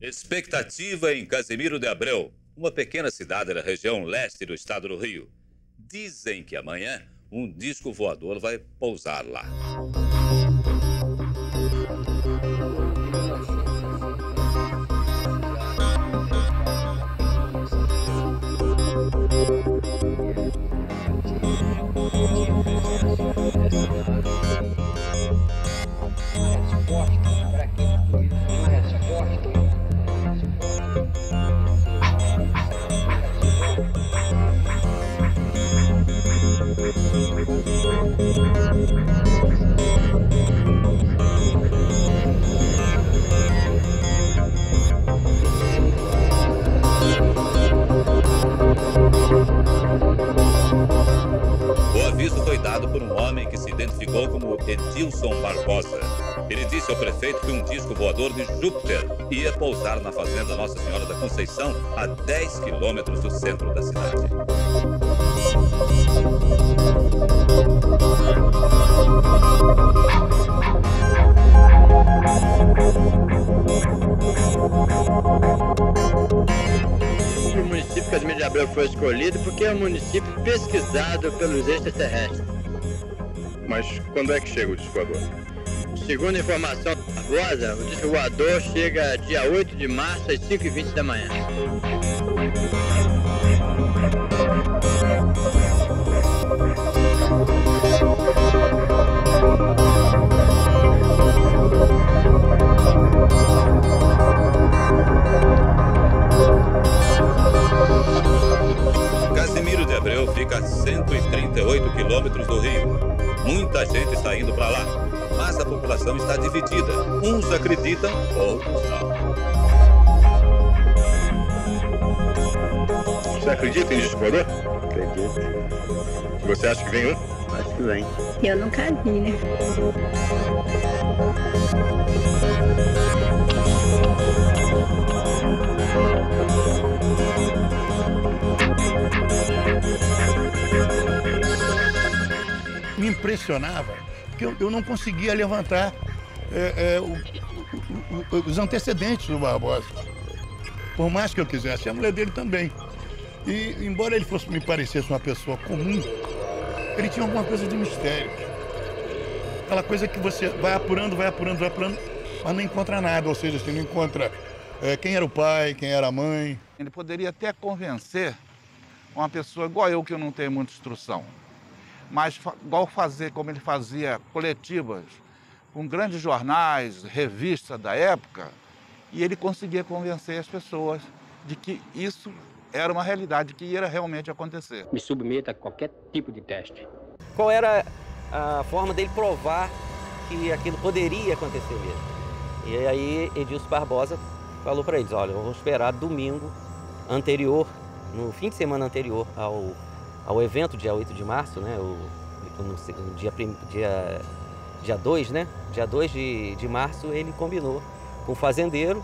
Expectativa em Casimiro de Abreu, uma pequena cidade da região leste do estado do Rio. Dizem que amanhã um disco voador vai pousar lá. Ao prefeito que um disco voador de Júpiter ia pousar na fazenda Nossa Senhora da Conceição, a 10 quilômetros do centro da cidade. O município Casimiro de Abreu foi escolhido porque é um município pesquisado pelos extraterrestres. Mas quando é que chega o disco voador? Segundo informação da Barbosa, o disco chega dia 8 de março às 5h20 da manhã. População está dividida. Uns acreditam, outros não. Você acredita em disco voador? Acredito. Você acha que vem um? Acho que vem. Eu nunca vi, né? me impressionava, porque eu, eu não conseguia levantar é, é, o- o- o- os antecedentes do Barbosa. Por mais que eu quisesse, a mulher dele também. E, embora ele fosse me parecesse uma pessoa comum, ele tinha alguma coisa de mistério. Aquela coisa que você vai apurando, vai apurando, vai apurando, mas não encontra nada. Ou seja, você não encontra é, quem era o pai, quem era a mãe. Ele poderia até convencer uma pessoa igual eu, que não tenho muita instrução, mas igual fazer como ele fazia coletivas com grandes jornais, revistas da época, e ele conseguia convencer as pessoas de que isso era uma realidade, que ia realmente acontecer. Me submeta a qualquer tipo de teste. Qual era a forma dele provar que aquilo poderia acontecer mesmo? E aí Edilson Barbosa falou para eles, olha, vamos esperar domingo anterior, no fim de semana anterior ao, ao evento, dia 8 de março, né? O, no, dia, dia, dia 2, né? Dia 2 de, de março ele combinou com o fazendeiro,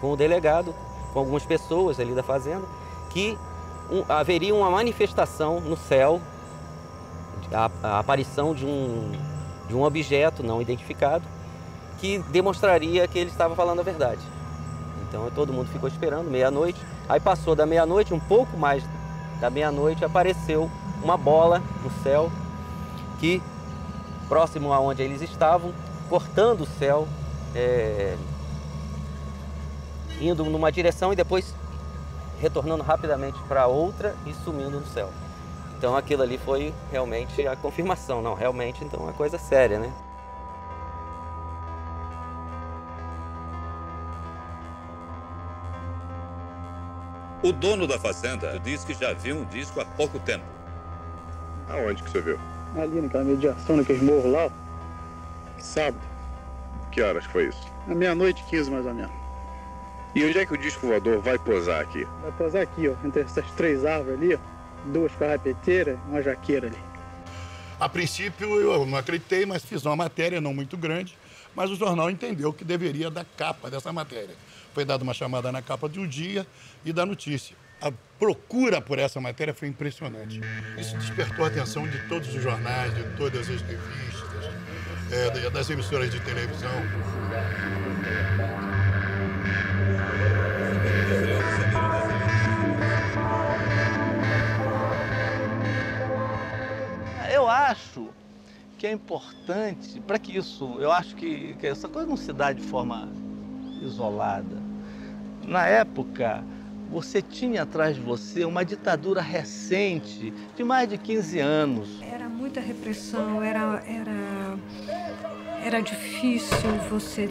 com o delegado, com algumas pessoas ali da fazenda, que um- haveria uma manifestação no céu a, a aparição de um, de um objeto não identificado que demonstraria que ele estava falando a verdade. Então todo mundo ficou esperando, meia-noite. Aí passou da meia-noite, um pouco mais da meia-noite, apareceu uma bola no céu que, próximo aonde eles estavam, cortando o céu, é, indo numa direção e depois retornando rapidamente para outra e sumindo no céu. Então aquilo ali foi realmente a confirmação, não, realmente então é coisa séria, né? O dono da fazenda diz que já viu um disco há pouco tempo. Aonde que você viu? Ali naquela mediação, naqueles morros lá, sábado, Que horas foi isso? na meia-noite e 15 mais ou menos. E onde é que o disco voador vai posar aqui? Vai posar aqui, ó, entre essas três árvores ali, ó, duas carrapeteiras, uma jaqueira ali. A princípio eu não acreditei, mas fiz uma matéria não muito grande, mas o jornal entendeu que deveria dar capa dessa matéria foi dada uma chamada na capa de um dia e da notícia. A procura por essa matéria foi impressionante. Isso despertou a atenção de todos os jornais, de todas as revistas, é, das emissoras de televisão. Eu acho que é importante, para que isso, eu acho que, que essa coisa não se dá de forma isolada. Na época, você tinha atrás de você uma ditadura recente de mais de 15 anos. Era muita repressão, era, era, era difícil você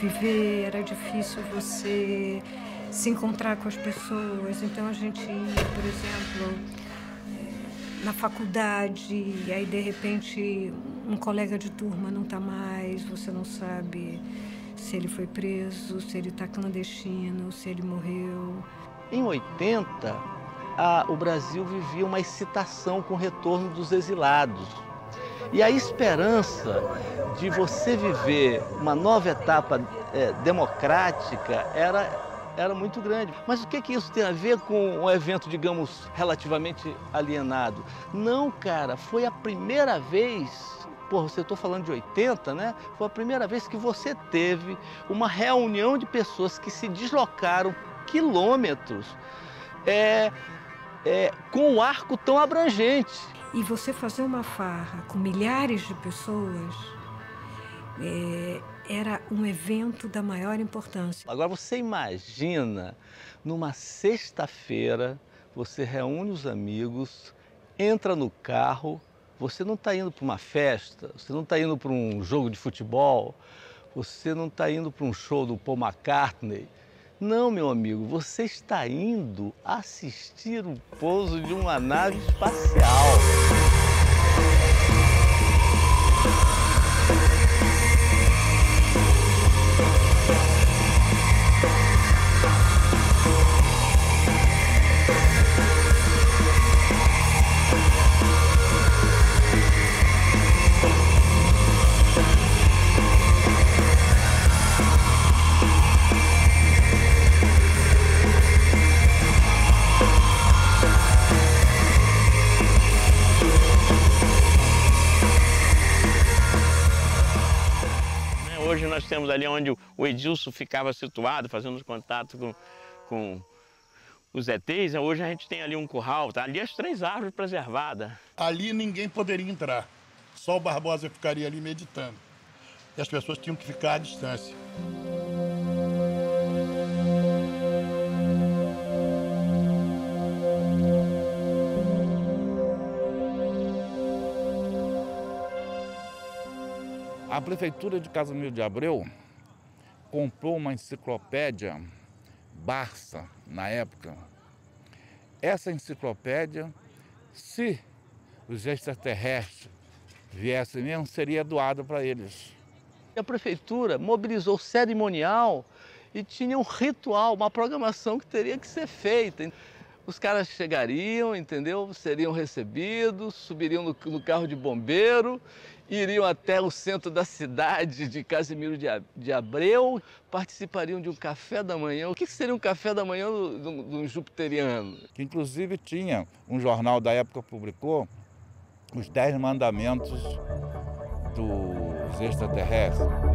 viver, era difícil você se encontrar com as pessoas. Então a gente ia, por exemplo, na faculdade, e aí de repente um colega de turma não está mais, você não sabe se ele foi preso, se ele está clandestino, se ele morreu. Em 80, a, o Brasil vivia uma excitação com o retorno dos exilados. E a esperança de você viver uma nova etapa é, democrática era era muito grande. Mas o que, que isso tem a ver com um evento, digamos, relativamente alienado? Não, cara, foi a primeira vez Pô, você estou falando de 80, né? Foi a primeira vez que você teve uma reunião de pessoas que se deslocaram quilômetros é, é, com um arco tão abrangente. E você fazer uma farra com milhares de pessoas é, era um evento da maior importância. Agora você imagina numa sexta-feira, você reúne os amigos, entra no carro, você não está indo para uma festa, você não está indo para um jogo de futebol, você não está indo para um show do Paul McCartney. Não, meu amigo, você está indo assistir o pouso de uma nave espacial. Nós temos ali onde o Edilson ficava situado, fazendo contato com, com os ETs, hoje a gente tem ali um curral, tá? ali as três árvores preservadas. Ali ninguém poderia entrar, só o Barbosa ficaria ali meditando. E as pessoas tinham que ficar à distância. A Prefeitura de Casimiro de Abreu comprou uma enciclopédia Barça, na época. Essa enciclopédia, se os extraterrestres viessem mesmo, seria doada para eles. A prefeitura mobilizou cerimonial e tinha um ritual, uma programação que teria que ser feita. Os caras chegariam, entendeu? Seriam recebidos, subiriam no, no carro de bombeiro iriam até o centro da cidade de Casimiro de Abreu, participariam de um café da manhã. O que seria um café da manhã de um jupiteriano? Que inclusive tinha, um jornal da época publicou, os Dez Mandamentos dos Extraterrestres.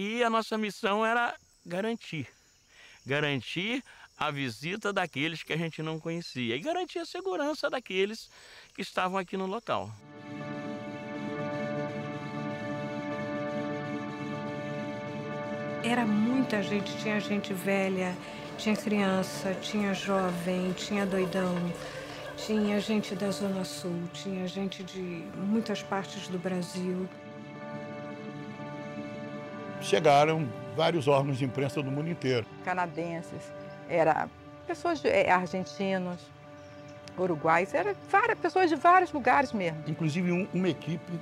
Aqui a nossa missão era garantir, garantir a visita daqueles que a gente não conhecia e garantir a segurança daqueles que estavam aqui no local. Era muita gente, tinha gente velha, tinha criança, tinha jovem, tinha doidão, tinha gente da Zona Sul, tinha gente de muitas partes do Brasil chegaram vários órgãos de imprensa do mundo inteiro. Canadenses, era pessoas de, é, argentinos, uruguais, era várias pessoas de vários lugares mesmo. Inclusive um, uma equipe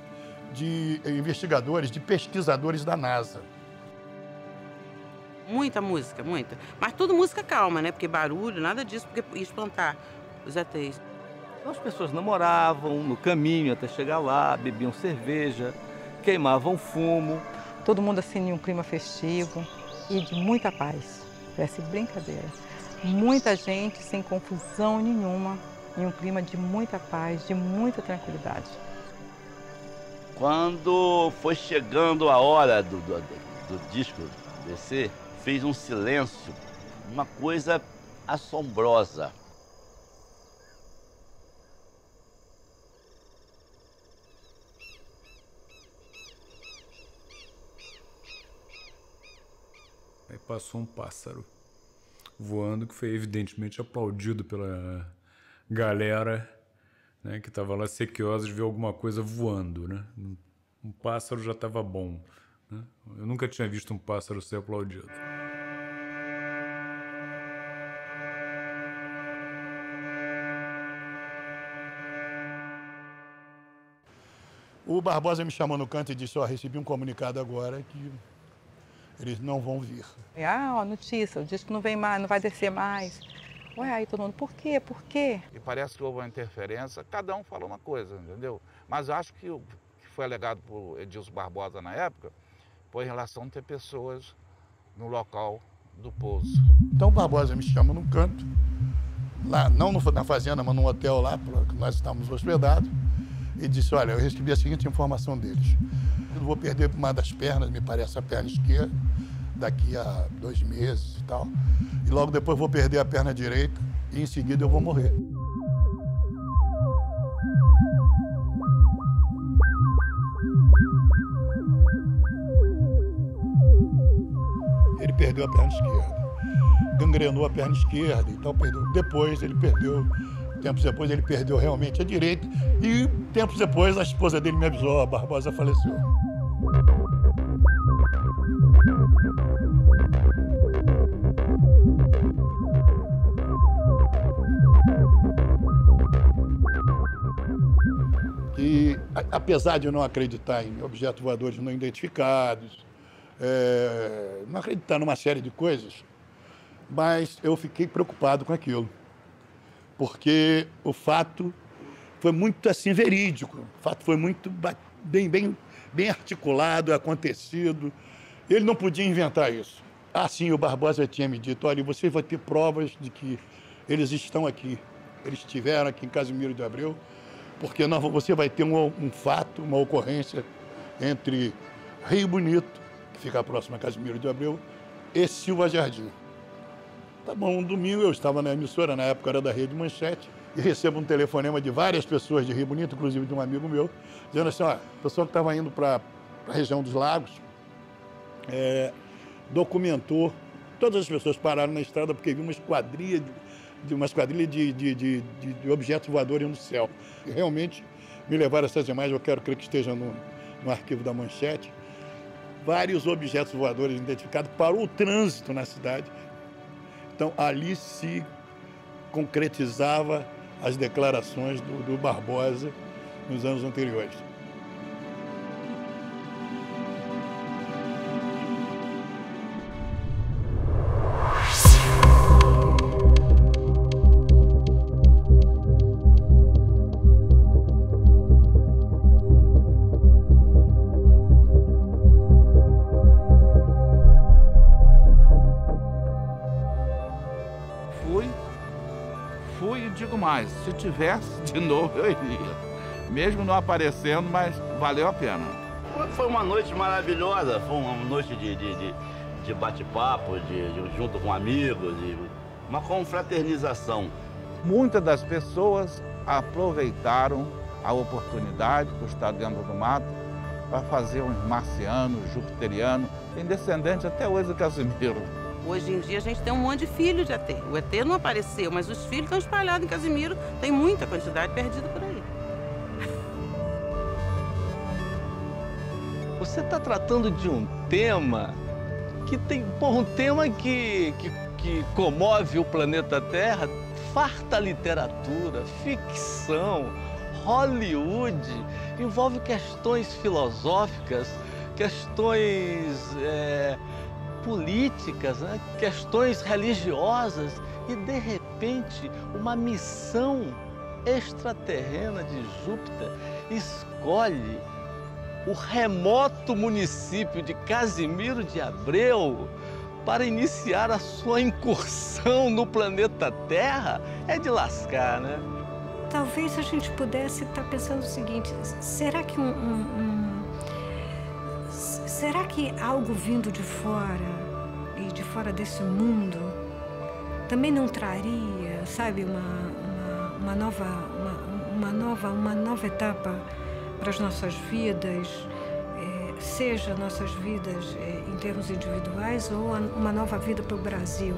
de investigadores, de pesquisadores da NASA. Muita música, muita. Mas tudo música calma, né? Porque barulho, nada disso, porque ia espantar os ETs. Então as pessoas namoravam no caminho até chegar lá, bebiam cerveja, queimavam fumo. Todo mundo assim em um clima festivo e de muita paz. Parece brincadeira. Muita gente sem confusão nenhuma, em um clima de muita paz, de muita tranquilidade. Quando foi chegando a hora do, do, do disco descer, fez um silêncio, uma coisa assombrosa. Aí passou um pássaro voando que foi evidentemente aplaudido pela galera né, que estava lá sequiosa de ver alguma coisa voando. Né? Um pássaro já estava bom. Né? Eu nunca tinha visto um pássaro ser aplaudido. O Barbosa me chamou no canto e disse, ó, recebi um comunicado agora que eles não vão vir. Ah, ó, notícia, o disco não vem mais, não vai descer mais. Ué, aí todo mundo, por quê? Por quê? E parece que houve uma interferência, cada um falou uma coisa, entendeu? Mas acho que o que foi alegado por Edilson Barbosa na época foi em relação a ter pessoas no local do pouso. Então o Barbosa me chama num canto, lá, não na fazenda, mas num hotel lá, que nós estávamos hospedados, e disse, olha, eu recebi a seguinte informação deles. Eu vou perder uma das pernas, me parece a perna esquerda, daqui a dois meses e tal. E logo depois vou perder a perna direita e em seguida eu vou morrer. Ele perdeu a perna esquerda. Gangrenou a perna esquerda e tal, perdeu. Depois ele perdeu Tempos depois ele perdeu realmente a direita e tempos depois a esposa dele me avisou, a Barbosa faleceu. E apesar de eu não acreditar em objetos voadores não identificados, é, não acreditar numa série de coisas, mas eu fiquei preocupado com aquilo porque o fato foi muito assim verídico, o fato foi muito bem, bem, bem articulado, acontecido. Ele não podia inventar isso. Assim, o Barbosa tinha me dito: olha, você vai ter provas de que eles estão aqui, eles estiveram aqui em Casimiro de Abreu, porque não, você vai ter um, um fato, uma ocorrência entre Rio Bonito, que fica próximo a Casimiro de Abreu, e Silva Jardim. Tá bom, um domingo eu estava na emissora, na época era da Rede Manchete, e recebo um telefonema de várias pessoas de Rio Bonito, inclusive de um amigo meu, dizendo assim, ó, pessoa que estava indo para a região dos lagos, é, documentou, todas as pessoas pararam na estrada porque viu uma esquadrilha de, de uma esquadrilha de, de, de, de, objetos voadores no céu. Realmente me levaram essas imagens, eu quero crer que estejam no, no arquivo da Manchete, vários objetos voadores identificados para o trânsito na cidade, então, ali se concretizava as declarações do, do Barbosa nos anos anteriores. Tivesse de novo, eu iria. Mesmo não aparecendo, mas valeu a pena. Foi uma noite maravilhosa, foi uma noite de, de, de, de bate-papo, de, de, junto com amigos, de, uma confraternização. Muitas das pessoas aproveitaram a oportunidade por estar dentro do mato para fazer uns marcianos, jupiterianos, tem descendente até hoje do Casimiro. Hoje em dia a gente tem um monte de filhos de ET. O ET não apareceu, mas os filhos estão espalhados em Casimiro. Tem muita quantidade perdida por aí. Você está tratando de um tema que tem, porra, um tema que, que, que comove o planeta Terra, farta literatura, ficção, Hollywood, envolve questões filosóficas, questões é, políticas, né? questões religiosas e de repente uma missão extraterrena de Júpiter escolhe o remoto município de Casimiro de Abreu para iniciar a sua incursão no planeta Terra é de lascar, né? Talvez a gente pudesse estar pensando o seguinte: será que um, um, um, será que algo vindo de fora e de fora desse mundo também não traria, sabe, uma, uma, uma nova uma, uma nova uma nova etapa para as nossas vidas, é, seja nossas vidas é, em termos individuais ou uma nova vida para o Brasil?